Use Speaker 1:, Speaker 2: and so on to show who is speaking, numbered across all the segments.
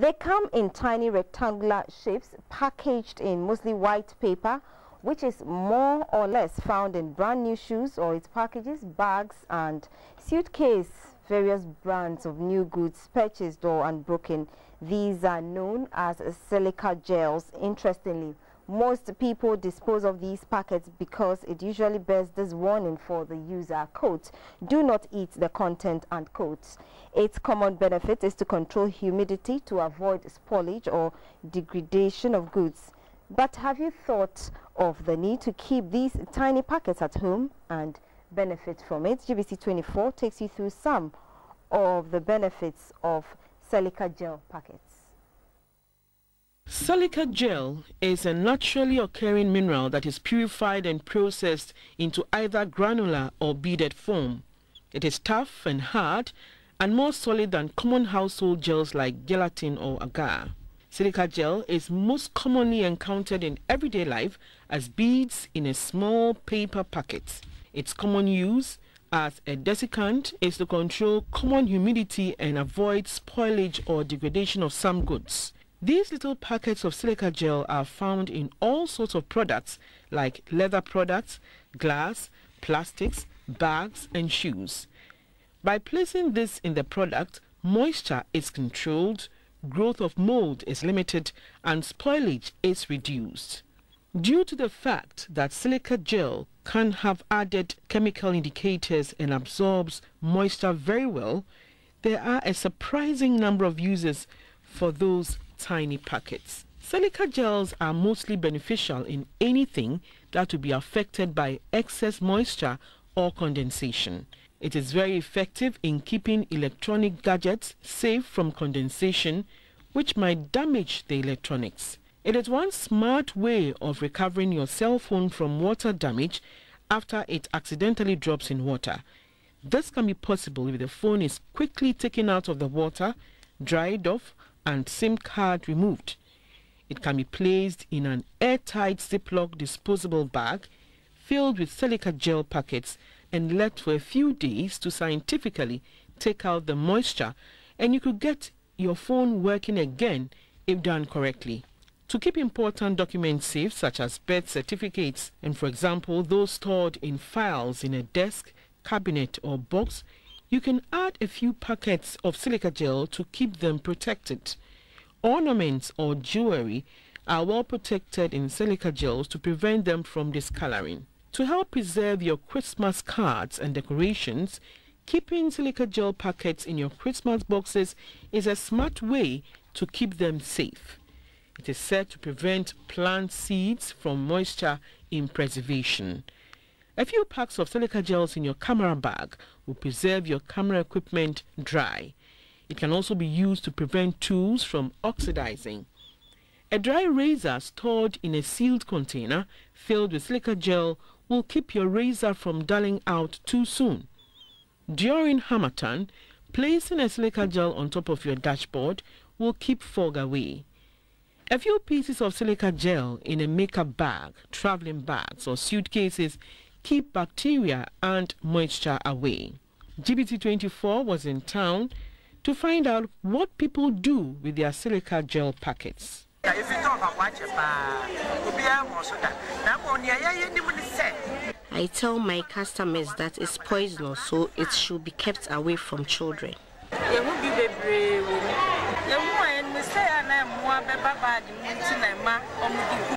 Speaker 1: They come in tiny rectangular shapes packaged in mostly white paper which is more or less found in brand new shoes or its packages, bags and suitcase, various brands of new goods purchased or unbroken. These are known as silica gels. Interestingly, most people dispose of these packets because it usually bears this warning for the user, quote, do not eat the content, and quote. Its common benefit is to control humidity to avoid spoilage or degradation of goods. But have you thought of the need to keep these tiny packets at home and benefit from it? GBC 24 takes you through some of the benefits of silica gel packets.
Speaker 2: Silica gel is a naturally occurring mineral that is purified and processed into either granular or beaded form. It is tough and hard and more solid than common household gels like gelatin or agar. Silica gel is most commonly encountered in everyday life as beads in a small paper packet. Its common use as a desiccant is to control common humidity and avoid spoilage or degradation of some goods. These little packets of silica gel are found in all sorts of products like leather products, glass, plastics, bags and shoes. By placing this in the product, moisture is controlled, growth of mold is limited and spoilage is reduced. Due to the fact that silica gel can have added chemical indicators and absorbs moisture very well, there are a surprising number of uses for those tiny packets. Silica gels are mostly beneficial in anything that would be affected by excess moisture or condensation. It is very effective in keeping electronic gadgets safe from condensation, which might damage the electronics. It is one smart way of recovering your cell phone from water damage after it accidentally drops in water. This can be possible if the phone is quickly taken out of the water, dried off, and SIM card removed. It can be placed in an airtight Ziploc disposable bag filled with silica gel packets and left for a few days to scientifically take out the moisture and you could get your phone working again if done correctly. To keep important documents safe, such as birth certificates, and for example, those stored in files in a desk, cabinet, or box, you can add a few packets of silica gel to keep them protected. Ornaments or jewelry are well protected in silica gels to prevent them from discoloring. To help preserve your Christmas cards and decorations, keeping silica gel packets in your Christmas boxes is a smart way to keep them safe. It is said to prevent plant seeds from moisture in preservation. A few packs of silica gels in your camera bag will preserve your camera equipment dry. It can also be used to prevent tools from oxidizing. A dry razor stored in a sealed container filled with silica gel will keep your razor from dulling out too soon. During Harmattan, placing a silica gel on top of your dashboard will keep fog away. A few pieces of silica gel in a makeup bag, traveling bags or suitcases keep bacteria and moisture away. GBC24 was in town to find out what people do with their silica gel packets.
Speaker 3: I tell my customers that it's poisonous, so it should be kept away from children.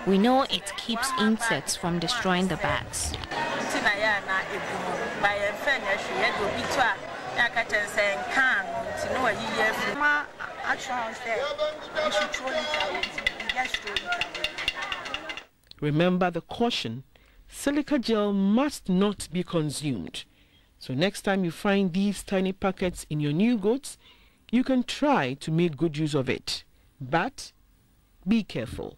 Speaker 4: We know it keeps insects from destroying the bags.
Speaker 2: Remember the caution silica gel must not be consumed. So next time you find these tiny packets in your new goods, you can try to make good use of it. But be careful.